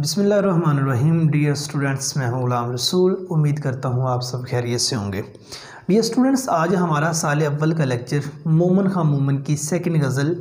बिसमीम dear students मैं हूँ गुलाम रसूल। उम्मीद करता हूँ आप सब खैरियत से होंगे। डियर स्टूडेंट्स आज हमारा साल अव्वल का लेक्चर मोमन खां मोमन की सेकंड गज़ल।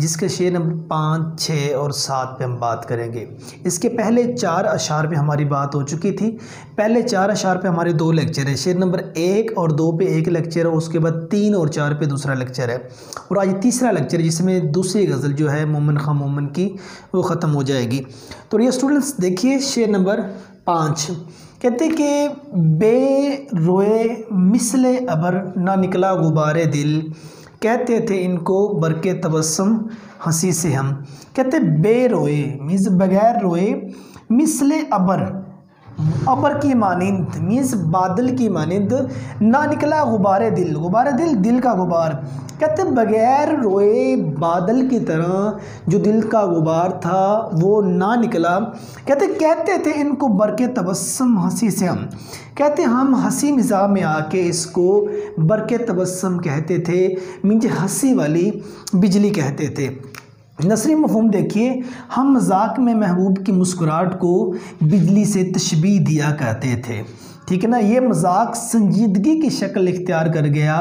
जिसके शेर नंबर पाँच, छः और सात पे हम बात करेंगे। इसके पहले चार अशार पे हमारी बात हो चुकी थी। पहले चार अशार पे हमारे दो लेक्चर है। शेर नंबर एक और दो पे एक लेक्चर है, उसके बाद तीन और चार पे दूसरा लेक्चर है। और आज तीसरा लेक्चर जिसमें दूसरी गज़ल जो है, मोमन खां मोमन की, वो ख़त्म हो जाएगी। तो ये स्टूडेंट्स देखिए शेर नंबर पाँच। कहते कि, बे रोए मिसले अबर ना निकला गुबारे दिल कहते थे इनको, बरके तबस्सम, हँसी से हम। कहते, बे रोए मीन्स बगैर रोए, मिसले अबर। अबर की मानंद मीन्स बादल की मानंद, ना निकला गुबार दिल। गुबार दिल दिल का गुबार कहते बगैर रोए बादल की तरह जो दिल का गुबार था, वो ना निकला। कहते कहते थे इनको बरके तबस्सम, हँसी से हम। कहते, हम हँसी मिजाज में आके इसको बरके तबस्सम कहते थे। मीन्स हँसी वाली बिजली कहते थे। नसरी मफहम देखिए, हम मज़ाक में महबूब की मुस्कुराहट को बिजली से तशबी दिया करते थे। ठीक है ना? ये मज़ाक संजीदगी की शक्ल इख्तियार कर गया।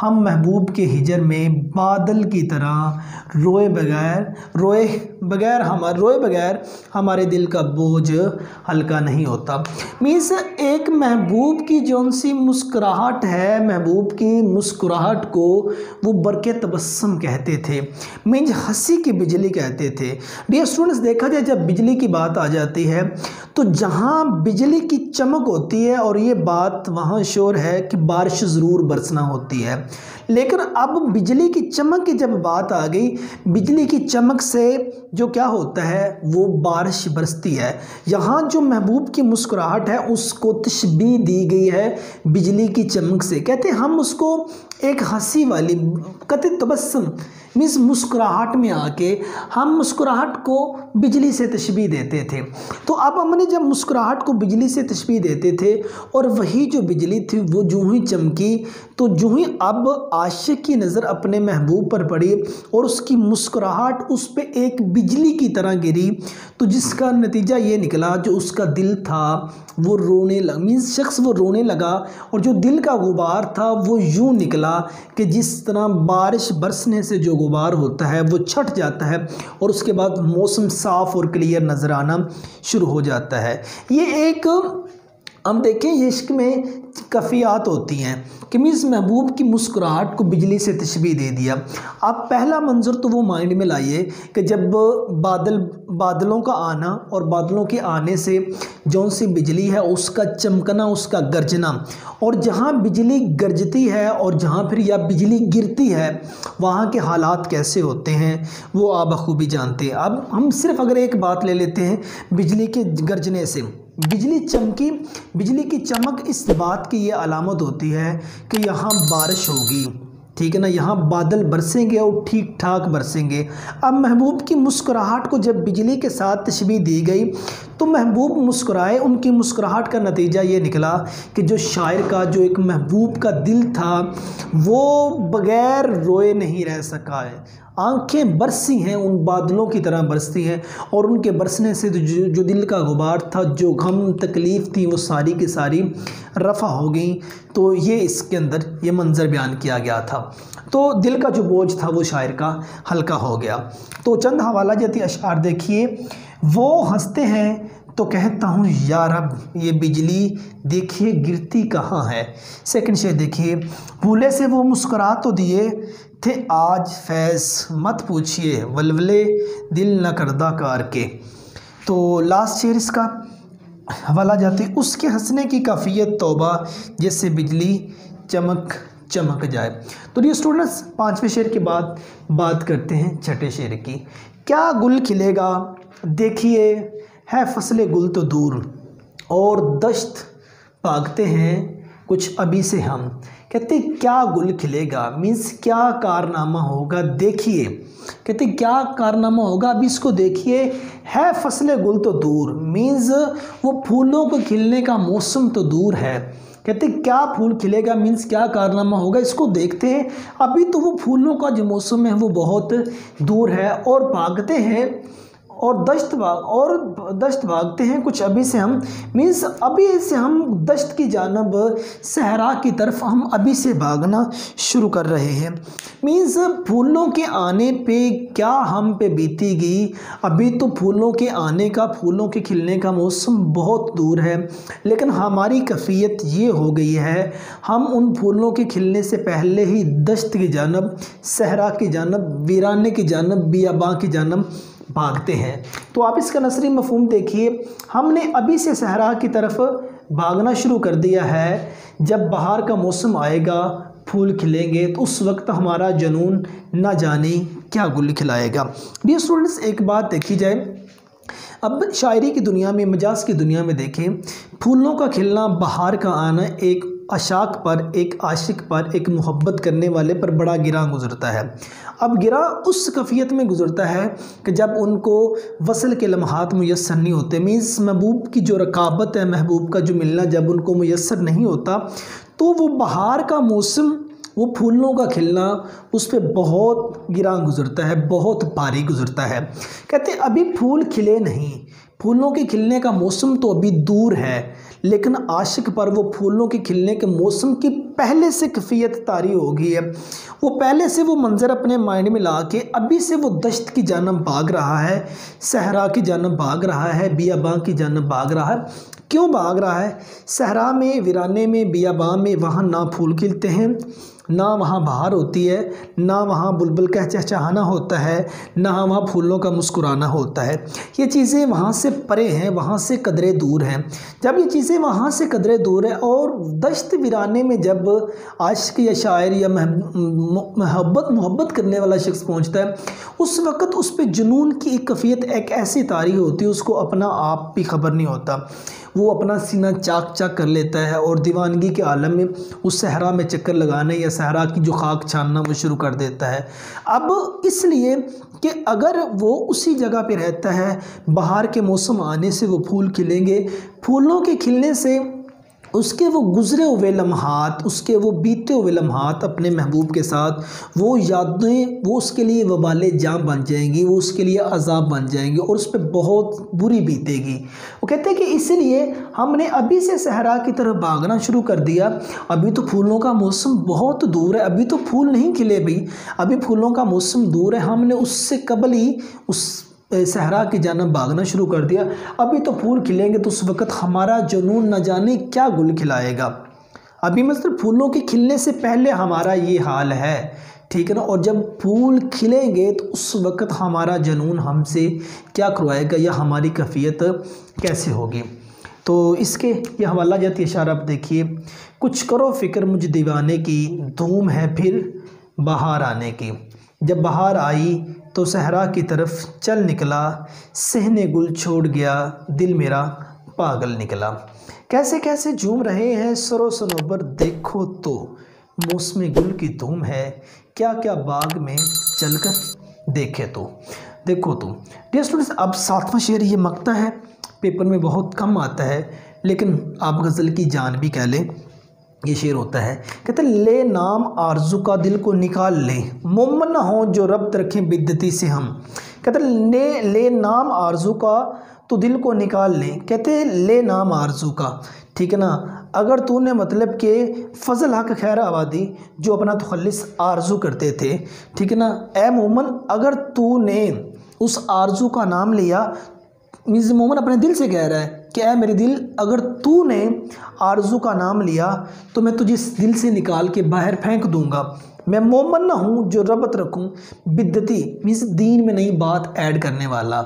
हम महबूब के हिजर में बादल की तरह रोए बगैर रोए बगैर हमारे, रोए बगैर हमारे दिल का बोझ हल्का नहीं होता। मीन्स एक महबूब की जौन सी मुस्कुराहट है, महबूब की मुस्कुराहट को वो बरके तबस्सम कहते थे। मीन्स हँसी की बिजली कहते थे। डियर स्टूडेंट्स देखा जाए जब बिजली की बात आ जाती है तो जहाँ बिजली की चमक होती है और ये बात वहाँ शोर है कि बारिश ज़रूर बरसना होती है। लेकिन अब बिजली की चमक की जब बात आ गई, बिजली की चमक से जो क्या होता है, वो बारिश बरसती है। यहाँ जो महबूब की मुस्कुराहट है, उसको तशबी दी गई है बिजली की चमक से। कहते हम उसको एक हँसी वाली, कहते तबस्सम, मीन्स मुस्कुराहट में आके हम मुस्कुराहट को बिजली से तशबी देते थे। तो अब हमने जब मुस्कुराहट को बिजली से तशबी देते थे और वही जो बिजली थी, वो जूँ ही चमकी तो जूँ ही अब आशिक की नज़र अपने महबूब पर पड़ी और उसकी मुस्कुराहट उस पर एक बिजली की तरह गिरी। तो जिसका नतीजा ये निकला, जो उसका दिल था, वो रोने लग मीन्स शख्स वो रोने लगा और जो दिल का गुबार था, वो यूँ निकला कि जिस तरह बारिश बरसने से जो गुबार होता है, वो छट जाता है और उसके बाद मौसम साफ़ और क्लियर नज़र आना शुरू हो जाता है। ये एक हम देखें इश्क में कफ़ियात होती हैं कि मीस महबूब की मुस्कुराहट को बिजली से तशबी दे दिया। आप पहला मंजर तो वो माइंड में लाइए कि जब बादल, बादलों का आना और बादलों के आने से जौन सी बिजली है, उसका चमकना, उसका गरजना। और जहाँ बिजली गरजती है और जहाँ फिर या बिजली गिरती है, वहाँ के हालात कैसे होते हैं, वो आप बखूबी जानते हैं। अब हम सिर्फ़ अगर एक बात ले लेते हैं, बिजली के गरजने से। बिजली चमकी, बिजली की चमक इस बात की ये अलामत होती है कि यहाँ बारिश होगी। ठीक है ना? यहाँ बादल बरसेंगे और ठीक ठाक बरसेंगे। अब महबूब की मुस्कुराहट को जब बिजली के साथ तशबी दी गई तो महबूब मुस्कुराए। उनकी मुस्कुराहट का नतीजा ये निकला कि जो शायर का, जो एक महबूब का दिल था, वो बग़ैर रोए नहीं रह सका है। आँखें बरसी हैं, उन बादलों की तरह बरसती हैं और उनके बरसने से जो जो दिल का गुबार था, जो गम, तकलीफ़ थी, वो सारी की सारी रफ़ा हो गई। तो ये इसके अंदर ये मंज़र बयान किया गया था। तो दिल का जो बोझ था, वो शायर का हल्का हो गया। तो चंद हवाला जाती अशार देखिए, वो हँसते हैं तो कहता हूँ यार अब ये बिजली देखिए, गिरती कहाँ है? सेकंड शेर देखिए, भूले से वो मुस्कुरा तो दिए थे, आज फैज़, मत पूछिए, वलवले दिल न करदा कार के। तो लास्ट शेर इसका हवाला जाती उसके हंसने की काफ़ियत तोबा जैसे बिजली चमक चमक जाए। तो ये स्टूडेंट्स पाँचवें शेर के बाद बात करते हैं छठे शेर की। क्या गुल खिलेगा? देखिए, है फ़सल गुल तो दूर, और दश्त भागते हैं कुछ अभी से हम। कहते, क्या गुल खिलेगा? मीन्स क्या कारनामा होगा? देखिए, कहते, क्या कारनामा होगा? अभी इसको देखिए, है फ़सल गुल तो दूर। मीन्स वो फूलों को खिलने का मौसम तो दूर है। कहते, क्या फूल खिलेगा? मीन्स क्या कारनामा होगा? इसको देखते हैं। अभी तो वो फूलों का जो मौसम है, वो बहुत दूर है और भागते हैं। और दस्त भाग, और दस्त भागते हैं कुछ अभी से हम। मीन्स अभी से हम दस्त की जानब सहरा की तरफ़ हम अभी से भागना शुरू कर रहे हैं। मीन्स फूलों के आने पे क्या हम पे बीतीगी? अभी तो फूलों के आने का, फूलों के खिलने का मौसम बहुत दूर है। लेकिन हमारी कफ़ियत ये हो गई है, हम उन फूलों के खिलने से पहले ही दस्त की जानब, सहरा की जानब, वीराने की जानब, बियाबा की जानब भागते हैं। तो आप इसका नसरी मफहम देखिए। हमने अभी से सहरा की तरफ़ भागना शुरू कर दिया है। जब बाहर का मौसम आएगा, फूल खिलेंगे तो उस वक्त हमारा जुनून ना जाने क्या गुल खिलाएगा। डियर स्टूडेंट्स एक बात देखी जाए। अब शायरी की दुनिया में, मजाज की दुनिया में देखें, फूलों का खिलना, बाहर का आना एक अशाक पर, एक आशिक पर, एक मोहब्बत करने वाले पर बड़ा गिरा गुजरता है। अब गिरा उस कफ़ियत में गुजरता है कि जब उनको वसल के लम्हात मैसर नहीं होते। मीन्स महबूब की जो रकाबत है, महबूब का जो मिलना जब उनको मैसर नहीं होता तो वो बाहर का मौसम, वो फूलों का खिलना, उस पर बहुत गिरा गुजरता है, बहुत भारी गुजरता है। कहते अभी फूल खिले नहीं। फूलों के खिलने का मौसम तो अभी दूर है, लेकिन आशिक पर वो फूलों के खिलने के मौसम की पहले से कफ़ियत तारी हो गई है। वो पहले से वो मंज़र अपने माइंड में ला के अभी से वो दश्त की जानब भाग रहा है, सहरा की जानब भाग रहा है, बियाबां की जानब भाग रहा है। क्यों भाग रहा है? सहरा में, वीराने में, बियाबां में वहाँ ना फूल खिलते हैं। ना वहाँ बाहर होती है, ना वहाँ बुलबुल का चहचहाना होता है, ना वहाँ फूलों का मुस्कुराना होता है। ये चीज़ें वहाँ से परे हैं, वहाँ से कदरे दूर हैं। जब ये चीज़ें वहाँ से कदरे दूर हैं और दश्त वीराने में जब आशिक या शायर या मोहब्बत मोहब्बत करने वाला शख्स पहुँचता है, उस वक़्त उस पर जुनून की एक कफ़ियत, एक ऐसी तारी होती है, उसको अपना आप भी खबर नहीं होता। वो अपना सीना चाक चाक कर लेता है और दीवानगी के आलम में उस सहरा में चक्कर लगाने या सहरा की जो खाक छानना वो शुरू कर देता है। अब इसलिए कि अगर वो उसी जगह पे रहता है, बाहर के मौसम आने से वो फूल खिलेंगे। फूलों के खिलने से उसके वो गुज़रे हुए लम्हात, उसके वो बीते हुए लम्हात अपने महबूब के साथ, वो यादें, वो उसके लिए वबाल जाम बन जाएँगी, वो उसके लिए अजाब बन जाएँगी और उस पर बहुत बुरी बीतेगी। वो कहते हैं कि इसलिए हमने अभी से सहरा की तरफ़ भागना शुरू कर दिया। अभी तो फूलों का मौसम बहुत दूर है, अभी तो फूल नहीं खिले भाई। अभी फूलों का मौसम दूर है, हमने उससे कबल ही उस सहरा की जानब भागना शुरू कर दिया। अभी तो फूल खिलेंगे तो उस वक़्त हमारा जुनून न जाने क्या गुल खिलाएगा। अभी मतलब फूलों के खिलने से पहले हमारा ये हाल है, ठीक है ना? और जब फूल खिलेंगे तो उस वक़्त हमारा जनून हमसे क्या करवाएगा या हमारी कफ़ियत कैसे होगी? तो इसके ये हवाला जाती इशारा आप देखिए। कुछ करो फ़िक्र, मुझ दीवाने की धूम है फिर बाहर आने की। जब बाहर आई तो सहरा की तरफ़ चल निकला। सहने गुल छोड़ गया, दिल मेरा पागल निकला। कैसे कैसे झूम रहे हैं सरो सनोबर देखो तो। मौसम गुल की धूम है क्या क्या बाग में चलकर देखे तो। देखो तो। डियर स्टूडेंट्स अब सातवां शेर ये मकता है। पेपर में बहुत कम आता है, लेकिन आप गज़ल की जान भी कह लें। ये शेर होता है, कहते ले नाम आरज़ू का दिल को निकाल ले मुमन ना हो जो रब्त रखें बिद्दती से हम। कहते ले ले नाम आरज़ू का तो दिल को निकाल ले। कहते ले नाम आरज़ू का। ठीक है ना? अगर तूने मतलब कि फ़जल हक खैर आबादी जो अपना तखलिस आरज़ू करते थे, ठीक है ना? ए मोमन अगर तूने उस आरज़ू का नाम लिया मीज़ मोमन अपने दिल से कह रहा है कि ऐ मेरे दिल? अगर तूने आरज़ू का नाम लिया तो मैं तुझे दिल से निकाल के बाहर फेंक दूँगा। मैं मोमन ना हूँ जो रबत रखूँ। बिद्दती मीन्स दीन में नई बात ऐड करने वाला।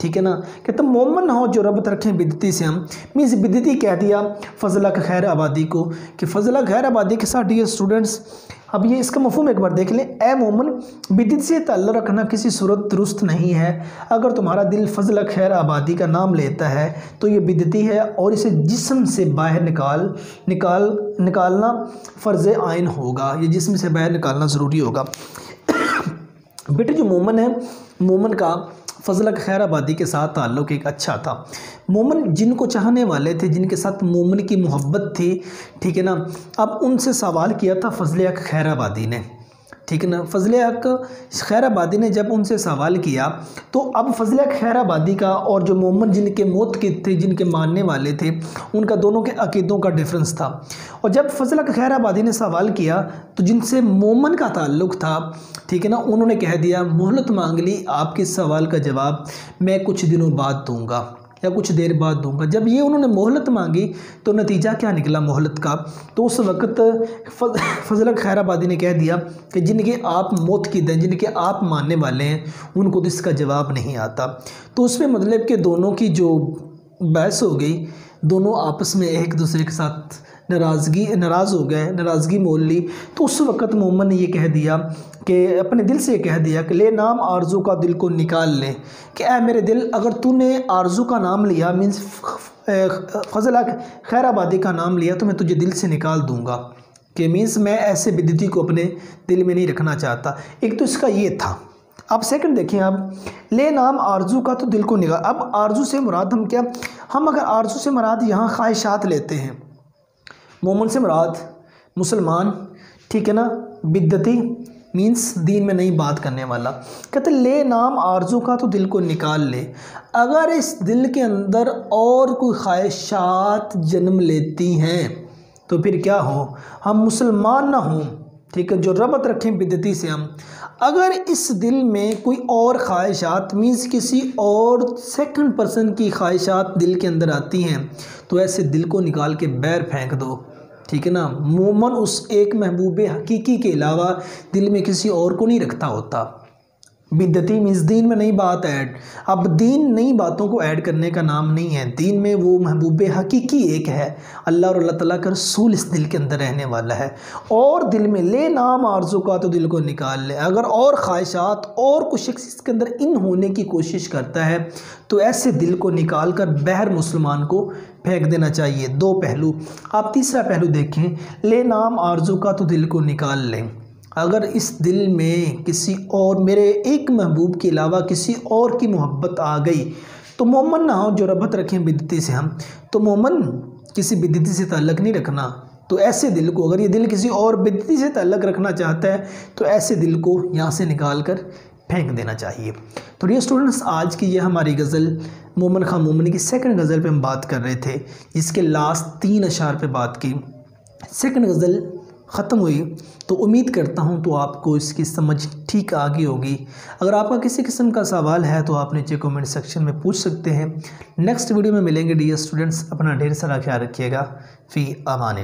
ठीक है ना? कहते मोमन ना हो जो रबत रखें बिदती से हम। मीन्स बिदती कह दिया, फजला खैर आबादी को, कि फजला खैर आबादी के साथ डियर स्टूडेंट्स अब ये इसका मफहम एक बार देख लें। ए मोमन बिदत से तल्ल रखना किसी सूरत दुरुस्त नहीं है। अगर तुम्हारा दिल फजल, खैर आबादी का नाम लेता है तो ये बिदती है और इसे जिसम से बाहर निकाल निकाल, निकालना फ़र्ज़ आयन होगा। ये जिसम से बाहर निकालना ज़रूरी होगा। बेटे, जो मोमन है, मोमन का फजल खैर आबादी के साथ ताल्लुक़ एक अच्छा था। मोमन जिनको चाहने वाले थे, जिनके साथ मोमन की मोहब्बत थी, ठीक है ना? अब उनसे सवाल किया था फजल खैर आबादी ने। ठीक ना? फजल हक खैराबादी ने जब उनसे सवाल किया तो अब फजल हक खैराबादी का और जो मोहम्मद जिनके मौत के थे, जिनके मानने वाले थे, उनका दोनों के अकीदों का डिफरेंस था। और जब फजल हक खैराबादी ने सवाल किया तो जिनसे मोमन का ताल्लुक़ था, ठीक है ना, उन्होंने कह दिया, मोहलत मांग ली, आपके सवाल का जवाब मैं कुछ दिनों बाद दूँगा। या कुछ देर बाद दूँगा। जब ये उन्होंने मोहलत मांगी तो नतीजा क्या निकला मोहलत का? तो उस वक्त फजल खैराबादी ने कह दिया कि जिनके आप मौत की दें जिनके आप मानने वाले हैं, उनको तो इसका जवाब नहीं आता। तो उसमें मतलब कि दोनों की जो बहस हो गई, दोनों आपस में एक दूसरे के साथ नाराज़गी, नाराज़ हो गए, नाराज़गी मोल ली। तो उस वक़्त मोहम्मद ने यह कह दिया कि, अपने दिल से कह दिया कि, ले नाम आरज़ू का दिल को निकाल ले। कि ए मेरे दिल, अगर तूने आरज़ू का नाम लिया मीन्स फजल खैराबादी का नाम लिया तो मैं तुझे दिल से निकाल दूँगा। कि मीन्स मैं ऐसे बिदती को अपने दिल में नहीं रखना चाहता। एक तो इसका ये था। अब सेकंड देखें आप, ले नाम आरज़ू का तो दिल को निकाल। अब आरज़ू से मुराद हम क्या, हम अगर आरज़ू से मुराद यहाँ ख्वाहिशात लेते हैं मोमन से मुराद मुसलमान, ठीक है ना? बिद्दती मीन्स दीन में नहीं बात करने वाला। कहते, ले नाम आरज़ू का तो दिल को निकाल ले। अगर इस दिल के अंदर और कोई ख्वाहिशात जन्म लेती हैं तो फिर क्या हो? हम मुसलमान ना हों, ठीक है? जो रबत रखें बिदती से हम। अगर इस दिल में कोई और ख्वाहिशात मीन्स किसी और सेकंड पर्सन की ख्वाहिशात दिल के अंदर आती हैं तो ऐसे दिल को निकाल के बैर फेंक दो। ठीक है ना? मोमन उस एक महबूब हकीकी के अलावा दिल में किसी और को नहीं रखता होता। बिदती मीन्स दीन में नई बात ऐड। अब दीन नई बातों को ऐड करने का नाम नहीं है। दीन में वो महबूब हकीकी एक है। अल्लाह और अल्लाह ताला का रसूल इस दिल के अंदर रहने वाला है। और दिल में ले नाम आरज़ू का तो दिल को निकाल ले। अगर और ख्वाहिशात और कुछ शख्स इसके अंदर इन होने की कोशिश करता है तो ऐसे दिल को निकाल कर बहर मुसलमान को फेंक देना चाहिए। दो पहलू। आप तीसरा पहलू देखें। ले नाम आरज़ू का तो दिल को निकाल लें। अगर इस दिल में किसी और, मेरे एक महबूब के अलावा किसी और की मोहब्बत आ गई तो मोमन ना हो जो रबत रखें बिदती से हम। तो मोमन किसी बिदती से ताल्लक़ नहीं रखना। तो ऐसे दिल को, अगर ये दिल किसी और बिदती से ताल्लक़ रखना चाहता है तो ऐसे दिल को यहाँ से निकाल कर फेंक देना चाहिए। तो ये स्टूडेंट्स आज की ये हमारी गज़ल, मोमन खां मोमन की सेकंड गज़ल पे हम बात कर रहे थे, जिसके लास्ट तीन अशार पे बात की। सेकंड गज़ल ख़त्म हुई तो उम्मीद करता हूँ तो आपको इसकी समझ ठीक आ गई होगी। अगर आपका किसी किस्म का सवाल है तो आप नीचे कमेंट सेक्शन में पूछ सकते हैं। नेक्स्ट वीडियो में मिलेंगे डी स्टूडेंट्स अपना ढेर सारा ख्याल रखिएगा। फ़ी अमान